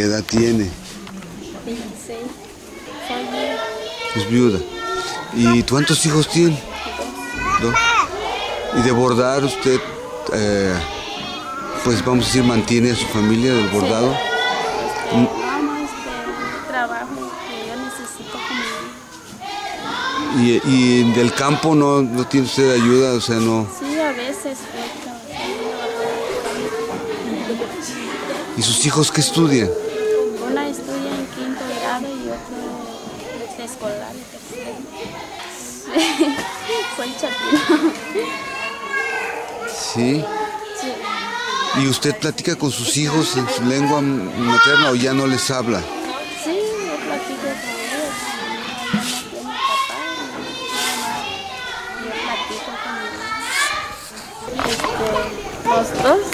edad tiene? 26. Soy viuda. Es viuda. ¿Y cuántos hijos tiene? Dos. ¿Y de bordar usted, eh, pues vamos a decir, mantiene a su familia del bordado? Este, no, no, este, trabajo que yo necesito como... ¿Y, y del campo no, no tiene usted ayuda? O sea, no... Sí, a veces. ¿Y sus hijos qué estudian? Escolar. Sí. ¿Y usted platica con sus hijos en su lengua materna o ya no les habla? Sí, yo platico con ellos. Papá y mi mamá. Yo platico con ellos. Este, los dos,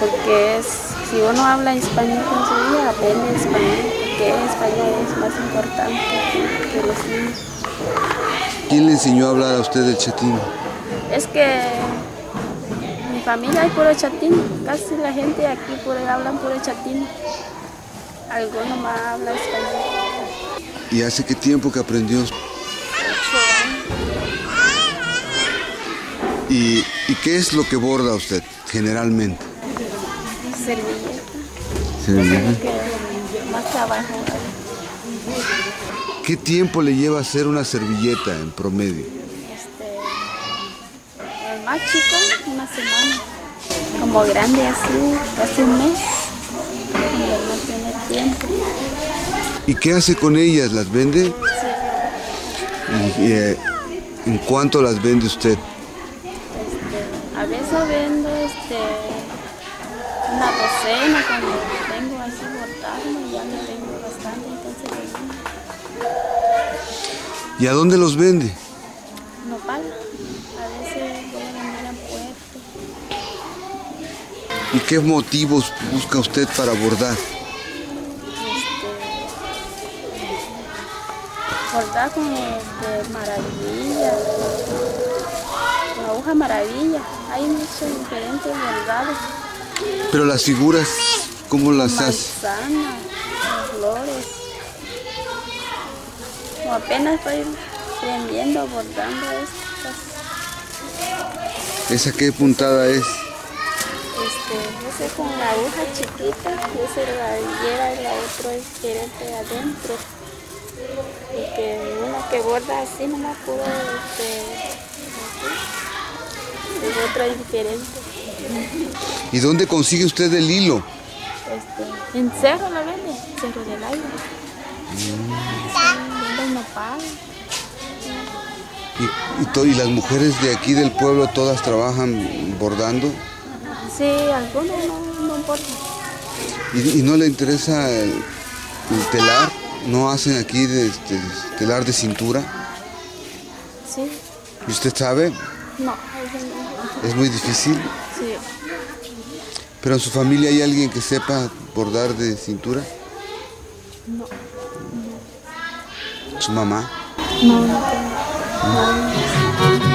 porque es, si uno habla español con su hija, aprende español, porque el español es más importante que los niños. ¿Quién le enseñó a hablar a usted el chatino? Es que mi familia hay puro chatino, casi la gente aquí puro, hablan puro chatino. Algunos más hablan español. ¿Y hace qué tiempo que aprendió? Ocho años. ¿Y, y qué es lo que borda usted generalmente? Servilleta. Que más trabajo. ¿Qué tiempo le lleva hacer una servilleta en promedio? Este, el más chico, una semana. Como grande así, hace un mes. No tiene tiempo. ¿Y qué hace con ellas? ¿Las vende? Sí, ¿Y, y, eh, en cuánto las vende usted? este, a veces vendo este, una docena cuando tengo ya no tengo bastante, entonces pues, vendo. ¿Y a dónde los vende? nopal. A veces voy a vender a puerto. ¿Y qué motivos busca usted para bordar? Este, bordar con este, maravilla, con aguja maravilla. Hay muchos diferentes bordados. Pero las figuras, ¿cómo las? Manzana, flores. Como apenas estoy aprendiendo bordando estas. ¿Esa qué puntada es? Este, ese con la aguja chiquita, esa es la higuera y la otra es diferente adentro. Y que una que borda así no me pudo este. Y otra es diferente. ¿Y dónde consigue usted el hilo? Este, en cerro la vende, cerro del aire. Nopal. ¿Y, y y las mujeres de aquí del pueblo todas trabajan bordando? Sí, algunos no, no importa. ¿Y, y no le interesa el, el telar? ¿No hacen aquí de, este, telar de cintura? Sí, ¿Y usted sabe? no. Es muy difícil. Sí, ¿Pero en su familia hay alguien que sepa bordar de cintura? no, ¿Su mamá? no, no. No,